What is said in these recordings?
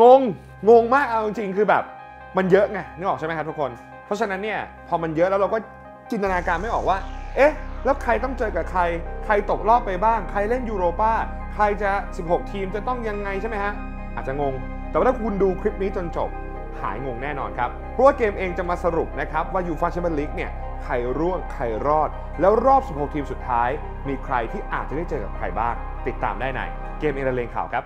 งง งงมากเอาจริงๆคือแบบมันเยอะไงนึกออกใช่ไหมครับทุกคน เพราะฉะนั้นเนี่ยพอมันเยอะแล้วเราก็จินตนาการไม่ออกว่า เอ๊ะ แล้วใครต้องเจอกับใคร ใครตกรอบไปบ้าง ใครเล่นยูโรป้า ใครจะ 16 ทีมจะต้องยังไงใช่ไหมฮะ อาจจะงง แต่ว่าถ้าคุณดูคลิปนี้จนจบ หายงงแน่นอนครับ เพราะว่าเกมเองจะมาสรุปนะครับ ว่ายูฟาแชมเปี้ยนลีกเนี่ยใครร่วงใครรอด แล้วรอบ 16 ทีมสุดท้าย มีใครที่อาจจะได้เจอกับใครบ้าง ติดตามได้ในเกมส์เองละเลงข่าวครับ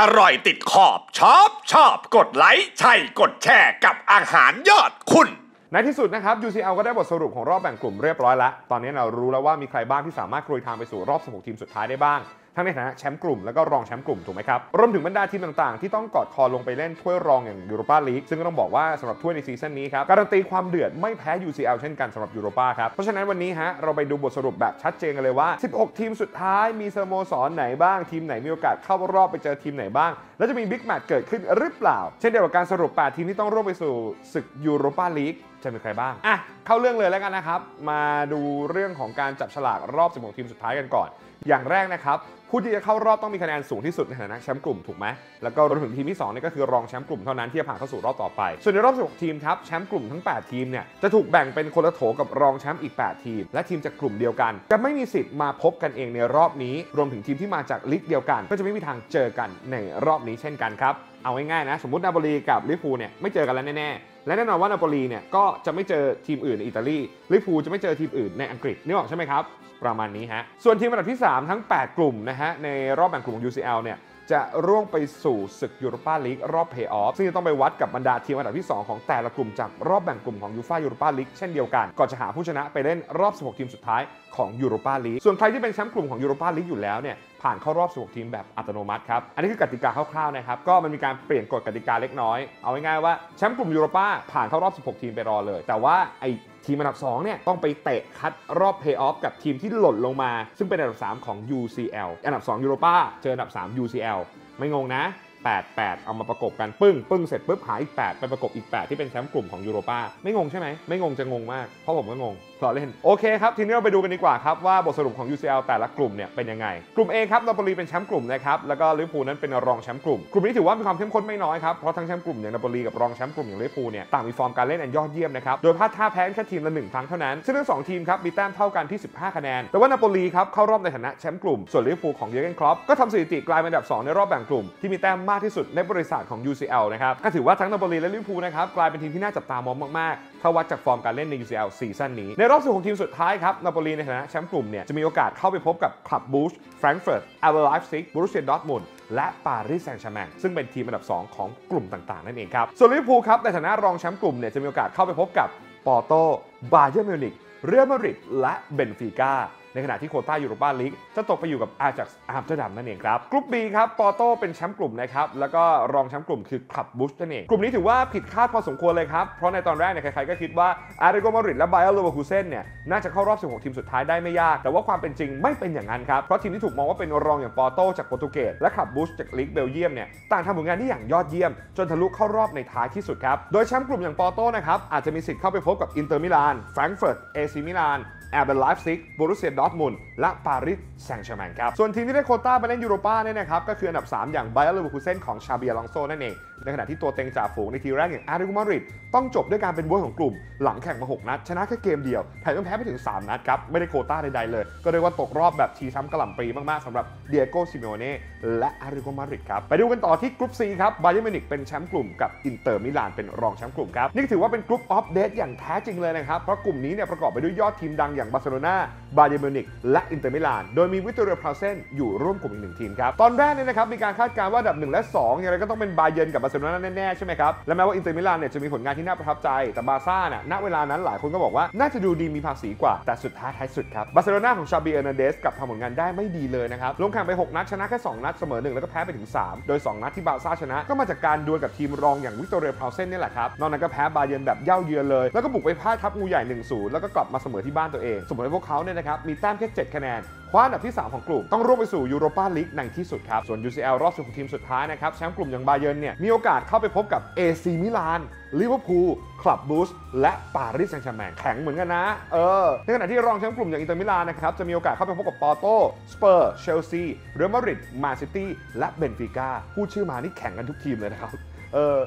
อร่อยติดขอบชอบชอบกดไลค์ใช่กดแชร์กับอาหารยอดคุณ ในที่สุดนะครับ UCL ก็ได้บทสรุปของรอบแบ่งกลุ่มเรียบร้อยแล้ว ตอนนี้เรารู้แล้วว่ามีใครบ้างที่สามารถกรุยทางไปสู่รอบ 16 ทีมสุดท้ายได้บ้าง ทั้งในฐานะแชมป์กลุ่มแล้วก็รองแชมป์กลุ่มถูกไหมครับ รวมถึงบรรดาทีมต่างๆ ที่ต้องกอดคอลงไปเล่นถ้วยรองอย่างยูโรปาลีก ซึ่งก็ต้องบอกว่าสำหรับถ้วยในซีซั่นนี้ครับ การันตีความเดือดไม่แพ้ UCL เช่นกันสำหรับยูโรปาครับ เพราะฉะนั้นวันนี้ฮะเราไปดูบทสรุปแบบชัดเจนกันเลยว่า 16 ทีมสุดท้ายมีสโมสรไหนบ้างทีมไหนมีโอกาสเข้ารอบไปเจอทีมไหนบ้างแล้วจะมีบิ๊กแมตช์เกิดขึ้นหรือเปล่า เช่นเดียวกับการสรุป 8 ทีมที่ต้องร่วงไปสู่ศึกยูโรปาลีกจะมีใครบ้าง อะ เข้าเรื่องเลยแล้วกันนะครับ มาดูเรื่องของการจับฉลากรอบ 16 ทีมสุดท้ายกันก่อน อย่างแรกนะครับ ผู้ที่จะเข้ารอบต้องมีคะแนนสูงที่สุดในฐานะแชมป์กลุ่มถูกไหมแล้วก็รวมถึงทีมที่2นี่ก็คือรองแชมป์กลุ่มเท่านั้นที่จะผ่านเข้าสู่รอบต่อไป ส่วนในรอบ 16 ทีมครับแชมป์กลุ่มทั้ง 8 ทีมเนี่ยจะถูกแบ่งเป็นคนละโถกับรองแชมป์อีก 8 ทีม และทีมจากกลุ่มเดียวกัน จะไม่มีสิทธิ์มาพบกันเองในรอบนี้ รวมถึงทีมที่มาจากลีกเดียวกัน ก็จะไม่มีทางเจอกันในรอบนี้เช่นกันครับเอาง่ายๆนะสมมตินาโปลีกับลิเวอร์พูลเนี่ยไม่เจอกันแล้วแน่ๆ และแน่นอนว่านาโปลีเนี่ยก็จะไม่เจอทีมอื่นในอิตาลีลิเวอร์พูลจะไม่เจอทีมอื่นในอังกฤษนึกออกใช่ไหมครับ ประมาณนี้ฮะ ส่วนทีมอันดับที่ 3 ทั้ง 8 กลุ่มนะฮะ ในรอบแบ่งกลุ่มของ UCL เนี่ยจะร่วงไปสู่ศึกยูโรปาลีกรอบเพลย์ออฟซึ่งจะต้องไปวัดกับบรรดาทีมอันดับที่ 2 ของแต่ละกลุ่มจากรอบแบ่งกลุ่มของยูฟ่ายูโรปาลีกเช่นเดียวกัน ก่อนจะหาผู้ชนะไปเล่นรอบ 16 ทีมสุดท้ายของยูโรปาลีกส่วนใครที่เป็นแชมป์กลุ่มของยูโรปาลีกอยู่แล้วเนี่ย ผ่านเข้ารอบ16ทีมแบบอัตโนมัติครับ อันนี้คือกติกาคร่าวๆนะครับ ก็มันมีการเปลี่ยนกฎกติกาเล็กน้อย เอาง่ายๆว่าแชมป์กลุ่มยูโรป้าผ่านเข้ารอบ 16 ทีมไปรอเลย แต่ว่าไอทีมอันดับ2เนี่ยต้องไปเตะคัดรอบเพย์ออฟกับทีมที่หล่นลงมา ซึ่งเป็นอันดับ 3 ของ UCL อันดับ 2ยูโรป้าเจออันดับ 3 UCL ไม่งงนะ 8 8 เอามาประกบกันปึ้งปึ้งเสร็จปุ๊บหาอีก 8 ไปประกบอีก 8 ที่เป็นแชมป์กลุ่มของยูโรป้าไม่งงใช่ไหมไม่งงจะงงมากเพราะผมก็งง พอเล่น โอเคครับ ทีนี้เราไปดูกันดีกว่าครับว่าบทสรุปของ UCL แต่ละกลุ่มเนี่ยเป็นยังไง กลุ่ม A ครับนาโปลีเป็นแชมป์กลุ่มนะครับ แล้วก็ลิเวอร์พูลนั้นเป็นรองแชมป์กลุ่ม กลุ่มนี้ถือว่ามีความเข้มข้นไม่น้อยครับ เพราะทั้งแชมป์กลุ่มอย่างนาโปลีกับรองแชมป์กลุ่มอย่างลิเวอร์พูลเนี่ยต่างมีฟอร์มการเล่นอันยอดเยี่ยมนะครับ โดยพลาดท่าแพ้แค่ทีมละหนึ่งครั้งเท่านั้น ซึ่งทั้งสองทีมครับมีแต้มเท่ากันที่ 15 คะแนน แต่ว่านาโปลีครับเข้ารอบในฐานะแชมป์กลุ่ม ส่วนลิเวอร์พูลของเยอร์เกนคล็อปป์ก็ทำสถิติกลายเป็นอันดับ 2 ในรอบแบ่งกลุ่มที่มีแต้มมากที่สุดในบริษัทของ UCL นะครับก็ถือว่าทั้งนาโปลีและลิเวอร์พูลนะครับกลายเป็นทีมที่น่าจับตามองมากๆถ้าวัดจากฟอร์มการเล่นใน UCL ซีซั่นนี้ในรอบ 16 ทีมสุดท้ายครับนาโปลีในฐานะแชมป์กลุ่มเนี่ยจะมีโอกาสเข้าไปพบกับคลับบรูชแฟรงก์เฟิร์ตแอร์เบไลป์ซิกโบรุสเซียดอร์ทมุนด์และปารีสแซงต์แชร์แมงซึ่งเป็นทีมอันดับ 2 ของกลุ่มต่างๆ นั่นเองครับส่วนลิเวอร์พูลครับในฐานะรองแชมป์กลุ่มเนี่ยจะมีโอกาสเข้าไปพบกับปอร์โตบาเยิร์นมิวนิกเรอัลมาดริดและเบนฟิก้า ในขณะที่โควต้ายูโรปาลีกจะตกไปอยู่กับอาแจ็กซ์อัมสเตอร์ดัมนั่นเองครับกลุ่ม B ครับปอร์โตเป็นแชมป์กลุ่มนะครับแล้วก็รองแชมป์กลุ่มคือคลับบรูชนั่นเองกลุ่มนี้ถือว่าผิดคาดพอสมควรเลยครับเพราะในตอนแรกเนี่ยใครๆก็คิดว่าแอตเลติโกมาดริดและไบเออร์เลเวอร์คูเซนเนี่ยน่าจะเข้ารอบ 16 ทีมสุดท้ายได้ไม่ยาก แต่ว่าความเป็นจริงไม่เป็นอย่างนั้นครับเพราะทีมที่ถูกมองว่าเป็นรองอย่างปอร์โตจากโปรตุเกสและคลับบรูชจากลีกเบลเยียมเนี่ยต่างทำผลงานที่อย่างยอดเยี่ยม จนทะลุเข้ารอบในท้ายที่สุดครับโดยแชมป์กลุ่มอย่างปอร์โตนะครับอาจจะมีสิทธิ์เข้าไปพบกับอินเตอร์มิลานแฟรงก์เฟิร์ตเอซีมิลาน แอร์เบไลป์ซิกโบรุสเซียดอร์ทมุนด์และปารีสแซงต์แชร์แมงครับ ส่วนทีมที่ได้โควต้าไปเล่นยูโรป้าเนี่ยนะครับ ก็คืออันดับ 3 อย่างไบเออร์เลเวอร์คูเซนของชาบีอลอนโซนั่นเอง ในขณะที่ตัวเต็งจ่าฝูงในทีแรกอย่างแอตเลติโกมาดริดต้องจบด้วยการเป็นบ๊วยของกลุ่ม หลังแข่งมา 6 นัด ชนะแค่เกมเดียวแถมยังแพ้ไปถึง 3 นัดครับ ไม่ได้โควต้าใดๆเลย ก็เรียกว่าตกรอบแบบชีช้ำกระหล่ำปรีมากๆสำหรับดิเอโกซิเมโอเน่และแอตเลติโกมาดริดครับ ไปดูกันต่อที่กลุ่ม C ครับบาเยิร์นมิวนิกเป็นแชมป์กลุ่มกับอินเตอร์มิลานเป็นรองแชมป์กลุ่มครับนี่ถือว่าเป็น group of death อย่างแท้จริงเลยนะครับเพราะกลุ่มนี้เนี่ยประกอบไปด้วยยอดทีมดังอย่างบาร์เซโลนาบาเยิร์นมิวนิกและอินเตอร์มิลานโดยมีวิกตอเรียพัลเซนอยู่ร่วมกลุ่มอีกหนึ่งทีมครับตอนแรกเนี่ยนะครับมีการคาดการณ์ว่าอันดับ1และ2อย่างไรก็ต้องเป็นบาเยิร์นกับบาร์เซโลนาแน่ๆใช่ไหมครับ และแม้ว่าอินเตอร์มิลานเนี่ยจะมีผลงานที่น่าประทับใจ แต่บาร์ซ่าน่ะ ณ เวลานั้นหลายคนก็บอกว่าน่าจะดูดีมีภาษีกว่า แต่สุดท้ายท้ายสุดครับ บาร์เซโลนาของชาบีเอร์นานเดซกลับทำผลงานได้ไม่ดีเลยนะครับ ลงแข่งไป 6 นัดชนะแค่ 2 นัดเสมอ 1 แล้วก็แพ้ไปถึง 3 โดย 2 นัดที่บาร์ซ่าชนะ ก็มาจากการดวลกับทีมรองอย่างวิกตอเรียพัลเซนนี่แหละครับ นอกนั้นก็แพ้บาเยิร์นแบบเหย้าเยือนเลย แล้วก็บุกไปพ่ายทับงูใหญ่1-0แล้วก็กลับมาเสมอที่บ้านตัวเองสมมติว่าพวกเขาเนี่ยนะครับมีแต้มแค่7คะแนน คว้าอันดับที่ 3 ของกลุ่ม ต้องร่วงไปสู่ยูโรปาลีกในที่สุดครับ ส่วน UCL รอบ16ทีมสุดท้ายนะครับแชมป์กลุ่มอย่างบาเยิร์นเนี่ยมีโอกาสเข้าไปพบกับ AC มิลานลิเวอร์พูลคลับบรูชและปารีสแซงต์แชร์แมงแข็งเหมือนกันนะ เออ ในขณะที่รองแชมป์กลุ่มอย่างอินเตอร์มิลานนะครับ จะมีโอกาสเข้าไปพบกับปอร์โตสเปอร์เชลซีเรอัลมาดริดแมนซิตี้และเบนฟิก้าพูดชื่อมานี่แข็งกันทุกทีมเลยนะครับ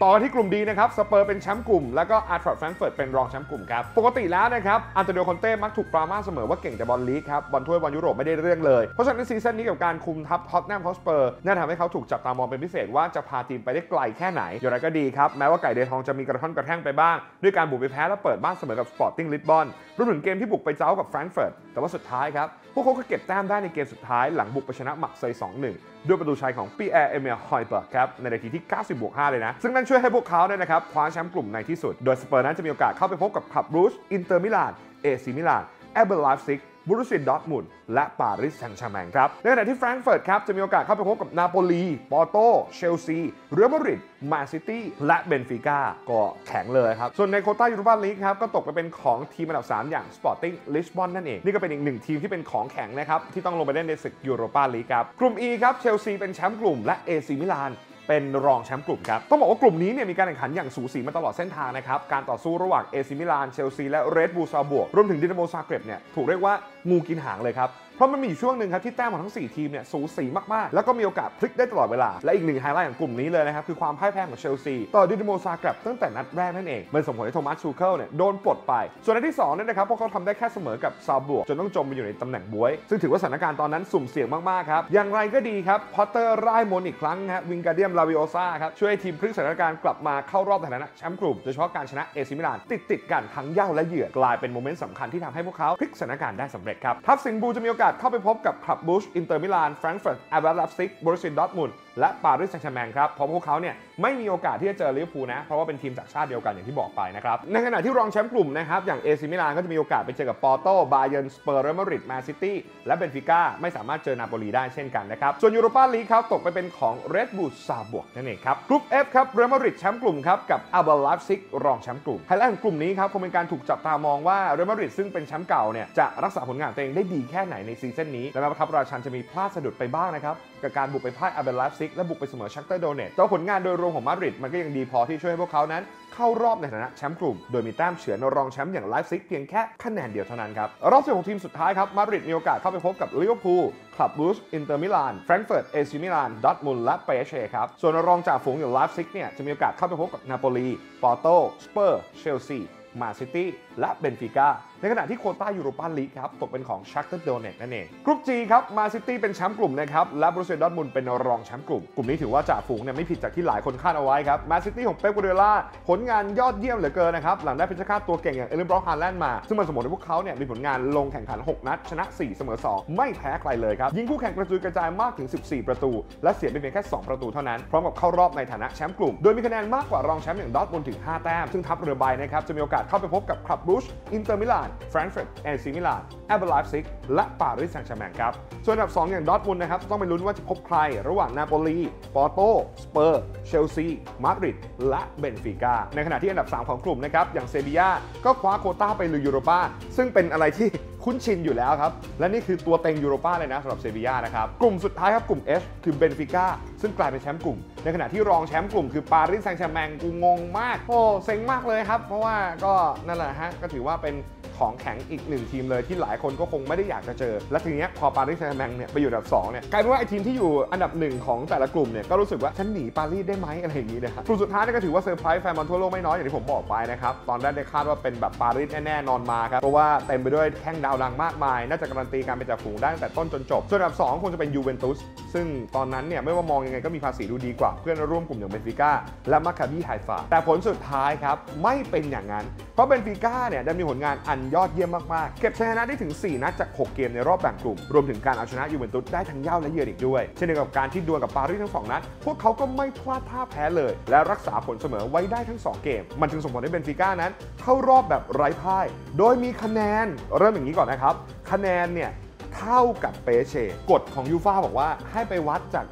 ต่อกันที่กลุ่ม D นะครับสเปอร์เป็นแชมป์กลุ่ม แล้วก็ไอน์ทรัคท์แฟรงก์เฟิร์ตเป็นรองแชมป์กลุ่มครับ ปกติแล้วนะครับอันโตนิโอคอนเต้มักถูกปรามาสเสมอว่าเก่งแต่บอลลีกครับบอลถ้วยบอลยุโรปไม่ได้เรื่องเลย เพราะฉะนั้นซีซั่นนี้กับการคุมทัพท็อตแนมฮอตสเปอร์น่ะทำให้เขาถูกจับตามองเป็นพิเศษว่าจะพาทีมไปได้ไกลแค่ไหนอย่างไรก็ดีครับแม้ว่าไก่เดือยทองจะมีกระท่อนกระแท่งไปบ้าง ด้วยการบุกไปแพ้และเปิดบ้านเสมอกับสปอร์ติ้งลิสบอนรวมถึงเกมที่บุกไปเจ๊ากับแฟรงก์เฟิร์ตแต่ว่าสุดท้ายครับพวกเขาก็เก็บแต้มได้ในเกมสุดท้ายหลังบุกไปชนะมาร์กเซย2-1 ด้วยประตูชัยของปิแอร์เอมิลฮอยเบิร์กครับในนาทีที่ 90บวก5เลยนะ ซึ่งนั่นช่วยให้พวกเขาเนี่ยนะครับคว้าแชมป์กลุ่มในที่สุด โดยสเปอร์นั้นจะมีโอกาสเข้าไปพบกับคลับบรูชอินเตอร์มิลานเอซีมิลานแอร์เบไลป์ซิก โบรุสเซียดอร์ทมุนด์และปารีสแซงต์แชร์แมงครับในขณะที่แฟรงก์เฟิร์ตครับจะมีโอกาสเข้าไปพบกับนาโปลี ปอร์โต เชลซี เรอัลมาดริดแมนซิตี้ และเบนฟิก้าก็แข็งเลยครับ ส่วนในโควต้ายูโรปาลีกครับก็ตกไปเป็นของทีมอันดับ 3 อย่างสปอร์ติ้งลิสบอนนั่นเอง นี่ก็เป็นอีกหนึ่งทีมที่เป็นของแข็งนะครับที่ต้องลงไปเล่นในศึกยูโรปาลีกครับกลุ่ม E ครับเชลซีเป็นแชมป์กลุ่มและเอซีมิลานเป็นรองแชมป์กลุ่มครับ ต้องบอกว่ากลุ่มนี้เนี่ยมีการแข่งขันอย่างสูสีมาตลอดเส้นทางนะครับ การต่อสู้ระหว่างเอซีมิลาน เชลซี และเรดบูลซัลซ์บวร์กรวมถึงดินาโมซาเกรบเนี่ย ถูกเรียกว่า งูกินหางเลยครับเพราะมันมีอยู่ช่วงหนึ่งครับที่แต้มของทั้ง 4 ทีมเนี่ยสูสีมาก ๆ แล้วก็มีโอกาสพลิกได้ตลอดเวลา และอีกหนึ่งไฮไลท์ของกลุ่มนี้เลยนะครับ คือความพ่ายแพ้ของเชลซี ต่อดินาโมซาเกร็บตั้งแต่นัดแรกนั่นเอง มันส่งผลให้โทมัสทูเคิลเนี่ยโดนปลดไป ส่วนนัดที่2เนี่ยนะครับพวกเขาทำได้แค่เสมอกับซัลซ์บวร์กจนต้องจมไปอยู่ในตำแหน่งบ๊วย ซึ่งถือว่าสถานการณ์ตอนนั้นสุ่มเสี่ยงมาก ๆ ครับ อย่างไรก็ดีครับพอตเตอร์ร่ายมนต์อีกครั้งครับ Wingardium Leviosa ครับช่วยให้ทีมพลิกสถานการณ์กลับมาเข้ารอบในฐานะแชมป์กลุ่มโดยเฉพาะการชนะเอซีมิลานติดติดกันทั้งเหย้าและเยือนกลายเป็น moment สำคัญที่ทำให้พวกเขาพลิกสถานการณ์ได้สำเร็จครับ ทัพสิงห์บลูจะมีโอกาสเข้าไปพบกับคลับบรูชอินเตอร์มิลานแฟรงก์เฟิร์ตแอร์เบไลป์ซิกโบรุสเซียดอร์ทมุนด์ และปารีสแซงต์แชร์กแมงครับเพราะพวกเขาเนี่ยไม่มีโอกาสที่จะเจอลิเวอร์พูลนะเพราะว่าเป็นทีมจากชาติเดียวกันอย่างที่บอกไปนะครับในขณะที่รองแชมป์กลุ่มนะครับอย่างเอซีมิลานก็จะมีโอกาสไปเจอกับปอร์โตบาเยิร์นสเปอร์สเรอัลมาดริดแมนซิตี้และเบนฟิก้าไม่สามารถเจอนาโปลีได้เช่นกันนะครับส่วนยูโรปาลีกครับตกไปเป็นของเรดบูลซัลซ์บวร์กนั่นเองครับกลุ่ม F ครับเรอัลมาดริดแชมป์กลุ่มครับกับแอร์เบไลป์ซิกรองแชมป์กลุ่มไฮไลท์ของกลุ่มนี้ครับคงเป็นการถูกจับตามองว่าเรอัลมาดริดซึ่งเป็นแชมป์เก่าเนี่ยจะรักษาผลงานตัวเองได้ดีแค่ไหนในซีซั่นนี้และแม้ว่าทัพราชันจะมีพลาดสะดุดไปบ้างนะครับกับการบุกไปพ่ายอาร์เบอร์ไลฟ์ซิกและบุกไปเสมอชัคตาร์โดเนตส์กแต่ว่าผลงานโดยรวมของมาดริดมันก็ยังดีพอที่ช่วยให้พวกเขานั้น เข้ารอบในฐานะแชมป์กลุ่ม โดยมีแต้มเฉือนรองแชมป์อย่างไลป์ซิกเพียงแค่คะแนนเดียวเท่านั้นครับ รอบ16ทีมสุดท้ายครับ มาดริดมีโอกาสเข้าไปพบกับลิเวอร์พูลคลับบรูชอินเตอร์มิลานแฟรงก์เฟิร์ตเอซีมิลานดอร์ทมุนด์และเปแอสเชครับ ส่วนรองจ่าฝูงอย่างไลป์ซิกเนี่ยจะมีโอกาสเข้าไปพบกับนาโปลีปอร์โตสเปอร์สเชลซีแมนซิตี้และเบนฟิก้าในขณะที่โควตายูโรปาลีกครับตกเป็นของชัคตาร์โดเนตส์กนั่นเองกรุ๊ป G ครับมาซิตี้เป็นแชมป์กลุ่มนะครับและโบรุสเซียดอร์ทมุนด์เป็นรองแชมป์กลุ่มกลุ่มนี้ถือว่าจ่าฝูงเนี่ยไม่ผิดจากที่หลายคนคาดเอาไว้ครับแมนซิตี้ของเป๊ปกวาร์ดิโอล่าผลงานยอดเยี่ยมเหลือเกินนะครับหลังได้เพชฌฆาตตัวเก่งอย่างเออร์ลิงเบราท์ฮาลันด์มา ซึ่งมันส่งผลให้พวกเขาเนี่ยมีผลงานลงแข่งขัน 6 นัด ชนะ 4 เสมอ 2 ไม่แพ้ใครเลยครับยิงคู่แข่งกระจุยกระจายมากถึง 14 ประตู และเสียไปเพียงแค่ 2 ประตูเท่านั้นพร้อมกับเข้ารอบในฐานะแชมป์กลุ่มโดยมีคะแนนมากกว่ารองแชมป์อย่างดอร์ทมุนด์ถึง 5 แต้มซึ่งทัพเรือใบนะครับจะมีโอกาสเข้าไปพบกับคลับบรูชอินเตอร์มิลานแฟรงก์เฟิร์ตเอซีมิลานแอร์เบไลป์ซิกและปารีสแซงต์แชร์กแมงครับ ส่วนอันดับ 2 อย่างดอร์ทมุนด์นะครับ ต้องไปลุ้นว่าจะพบใคร ระหว่างนาโปลีปอร์โต สเปอร์ส เชลซี มาดริด และเบนฟิก้า ในขณะที่อันดับ 3 ของกลุ่มนะครับ อย่างเซบียาก็คว้าโควตาไปลุยยูโรปาซึ่งเป็นอะไรที่คุ้นชินอยู่แล้วครับ และนี่คือตัวเต็งยูโรปาเลยนะสำหรับเซบียานะครับ กลุ่มสุดท้ายครับกลุ่ม H คือเบนฟิก้าซึ่งกลายเป็นแชมป์กลุ่ม ในขณะที่รองแชมป์กลุ่มคือปารีสแซงต์แชร์กแมงกูงงมาก โอ้เซ็งมากเลยครับ เพราะว่าก็นั่นแหละฮะก็ถือว่าเป็น ของแข็งอีกหนึ่งทีมเลยที่หลายคนก็คงไม่ได้อยากจะเจอ และทีเนี้ยพอปารีสแซงต์แชร์กแมงเนี่ยไปอยู่อันดับ2เนี่ยกลายเป็นว่าไอ้ทีมที่อยู่อันดับหนึ่งของแต่ละกลุ่มเนี่ยก็รู้สึกว่าฉันหนีปารีสได้ไหมอะไรอย่างนี้นะครับกลุ่มสุดท้ายเนี่ยก็ถือว่าเซอร์ไพรส์แฟนบอลทั่วโลกไม่น้อยอย่างที่ผมบอกไปนะครับตอนแรกได้คาดว่าเป็นแบบปารีสแน่ๆนอนมาครับเพราะว่าเต็มไปด้วยแข้งดาวดังมากมาย น่าจะการันตีการเป็นจ่าฝูงได้ตั้งแต่ต้นจนจบส่วนอันดับ2คงจะเป็นยูเวนตุสซึ่งตอนนั้นเนี่ยไม่ว่ามองยังไงก็มีภาษีดูดีกว่า เพื่อนร่วมกลุ่มอย่างเบนฟิก้าและมัคคาบี้ไฮฟาแต่ผลสุดท้ายครับไม่เป็นอย่างนั้นเพราะเบนฟิก้าเนี่ยได้มีผลงานอันยอดเยี่ยมมากๆ เก็บชัยชนะได้ถึง 4 นัดจาก 6 เกมในรอบแบ่งกลุ่ม รวมถึงการเอาชนะยูเวนตุสได้ทั้งเหย้าและเยือนอีกด้วย เช่นเดียวกับการที่ดวลกับปารีสทั้ง2นัด พวกเขาก็ไม่พลาดท่าแพ้เลย และรักษาผลเสมอไว้ได้ทั้ง 2 เกม มันจึงส่งผลให้เบนฟิก้านั้น เข้ารอบแบบไร้พ่าย โดยมีคะแนนเริ่มอย่างนี้ก่อนนะครับ คะแนนเนี่ยเท่ากับเปเช่กฎของยูฟ่าบอกว่าให้ไปวัดจาก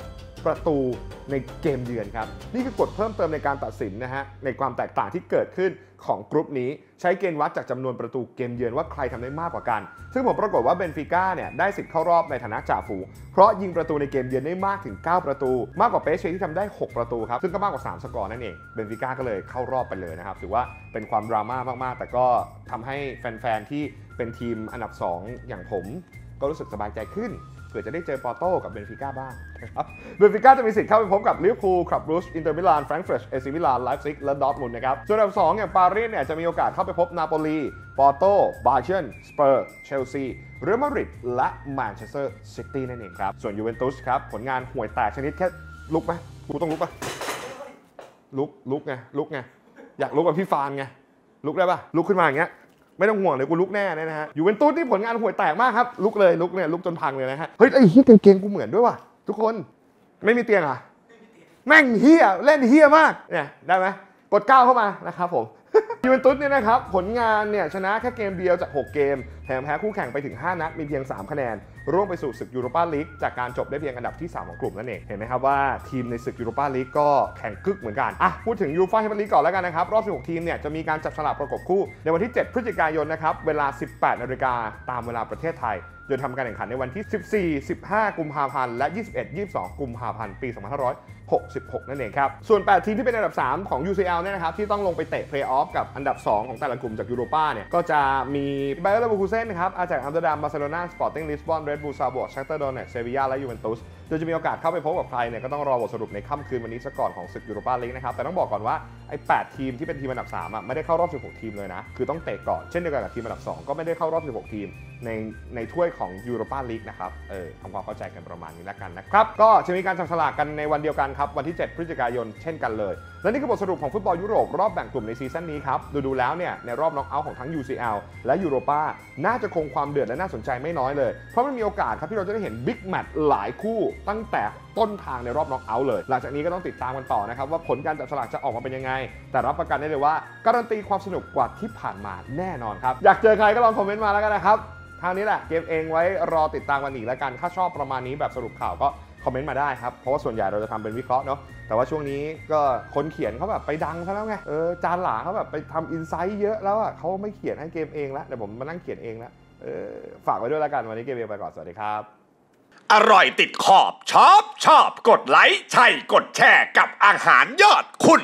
ประตูในเกมเยือนครับ นี่คือกฎเพิ่มเติมในการตัดสินนะฮะ ในความแตกต่างที่เกิดขึ้นของกรุ๊ปนี้ ใช้เกณฑ์วัดจากจำนวนประตูเกมเยือนว่าใครทำได้มากกว่ากัน ซึ่งผลปรากฏว่าเบนฟิก้าเนี่ยได้สิทธิ์เข้ารอบในฐานะจ่าฝูงเพราะยิงประตูในเกมเยือนได้มากถึง 9 ประตู มากกว่าเปแอสเชที่ทำได้ 6 ประตูครับ ซึ่งก็มากกว่า 3 สกอร์นั่นเอง เบนฟิก้าก็เลยเข้ารอบไปเลยนะครับ ถือว่าเป็นความดราม่ามากๆ แต่ก็ทำให้แฟนๆที่เป็นทีมอันดับ 2 อย่างผมก็รู้สึกสบายใจขึ้น เผื่อจะได้เจอปอร์โต้กับเบนฟิก้าบ้างนะครับเบนฟิก้าจะมีสิทธิ์เข้าไปพบกับลิเวอร์พูลคลับบรูชอินเตอร์มิลานแฟรงก์เฟิร์ตเอซีมิลานไลป์ซิกและดอร์ทมุนด์นะครับส่วนอันดับ2อย่างปารีสเนี่ยจะมีโอกาสเข้าไปพบนาโปลีปอร์โต้บาเยิร์นสเปอร์สเชลซีเรอัลมาดริดและแมนเชสเตอร์ซิตี้นั่นเองครับส่วนยูเวนตุสครับผลงานห่วยแตกชนิดแค่ลุกไหมกูต้องลุกปะลุกลุกไงลุกไงอยากลุกแบบพี่ฟานไงลุกได้ปะลุกขึ้นมาอย่างเงี้ย ไม่ต้องห่วงเลยกูลุกแน่นะฮะ อยู่เวนตุสนี่ผลงานห่วยแตกมากครับ ลุกเลยลุกเนี่ยลุกจนพังเลยนะฮะ เฮ้ยไอ้เฮียกางเกงกูเหมือนด้วยว่ะทุกคน ไม่มีเตียงอะแม่งเฮียเล่นเฮียมาก เนี่ยได้ไหมกดก้าวเข้ามานะครับผมยูเวนตุสเนี่ยนะครับผลงานเนี่ยชนะแค่เกมเดียวจาก 6 เกม แถมแพ้คู่แข่งไปถึง 5 นัดมีเพียง 3 คะแนน ร่วงไปสู่ศึกยูโรปาลีกจากการจบได้เพียงอันดับที่ 3 ของกลุ่มนั่นเอง เห็นไหมครับว่าทีมในศึกยูโรปาลีกก็แข็งกึกเหมือนกัน อะ พูดถึงยูฟ่าแชมเปี้ยนลีกก่อนแล้วกันนะครับ รอบ 16 ทีมเนี่ยจะมีการจับฉลากประกบคู่ในวันที่ 7 พฤศจิกายนนะครับ เวลา 18 นาฬิกาตามเวลาประเทศไทย โดยทำการแข่งขันในวันที่ 14 15 กุมภาพันธ์ และ 21 22 กุมภาพันธ์ ปี 2566 นั่นเองครับ ส่วน 8 ทีมที่เป็นอันดับ 3 ของ UCL เนี่ยนะครับ ที่ต้องลงไปเตะเพลย์ออฟกับอันดับ 2 ของแต่ละกลุ่มจากยูโรปาเนี่ย ก็จะมีไบเออร์เลเวอร์คูเซนนะครับ อาแจ็กซ์อัมสเตอร์ดัม บาร์เซโลนา สปอร์ติ้ง ลิสบอน เรดบูล ซัลซ์บวร์กชัคตาร์โดเนตส์กเซบียาและยูเวนตุสโดยจะมีโอกาสเข้าไปพบกับใครเนี่ยก็ต้องรอบทสรุปในค่ำคืนวันนี้ซะก่อนของศึกยูโรปาลีกนะครับแต่ต้องบอกก่อนว่าไอ้8ทีมที่เป็นทีมอันดับ3อะไม่ได้เข้ารอบ 16 ทีมเลยนะ คือต้องเตะก่อนเช่นเดียวกันกับทีมอันดับ 2 ก็ไม่ได้เข้ารอบ 16 ทีมในในถ้วยของยูโรปาลีกนะครับเออทำความเข้าใจกันประมาณนี้แล้วกันนะครับก็จะมีการจับสลากกันในวันเดียวกันครับวันที่ 7 พฤศจิกายนเช่นกันเลย และนี่คือบทสรุปของฟุตบอลยุโรปรอบแบ่งกลุ่มในซีซั่นนี้ครับ ดูดูแล้วเนี่ยในรอบน็อกเอาท์ของทั้ง UCL และยูโรปาน่าจะคงความเดือดและน่าสนใจไม่น้อยเลย เพราะมันมีโอกาสครับที่เราจะได้เห็นบิ๊กแมตช์หลายคู่ตั้งแต่ต้นทางในรอบน็อกเอาท์เลย หลังจากนี้ก็ต้องติดตามกันต่อนะครับว่าผลการจับฉลากจะออกมาเป็นยังไง แต่รับประกันได้เลยว่า การันตีความสนุกกว่าที่ผ่านมาแน่นอนครับ อยากเจอใครก็ลองคอมเมนต์มาแล้วกันนะครับ ทางนี้แหละเกมเองไว้รอติดตามกันอีกแล้วกัน ถ้าชอบประมาณนี้แบบสรุปข่าวก็ คอมเมนต์มาได้ครับ เพราะว่าส่วนใหญ่เราจะทำเป็นวิเคราะห์เนาะแต่ว่าช่วงนี้ก็คนเขียนเขาแบบไปดังซะแล้วไงเออจานหลาเขาแบบไปทำ insight เยอะแล้วอะเขาไม่เขียนให้เกมเองแล้วเดี๋ยวผมมานั่งเขียนเองละเออฝากไว้ด้วยแล้วกันวันนี้เกมเองไปก่อนสวัสดีครับ อร่อยติดขอบชอบชอบกดไลค์ใช่กดแชร์กับอาหารยอดคุณ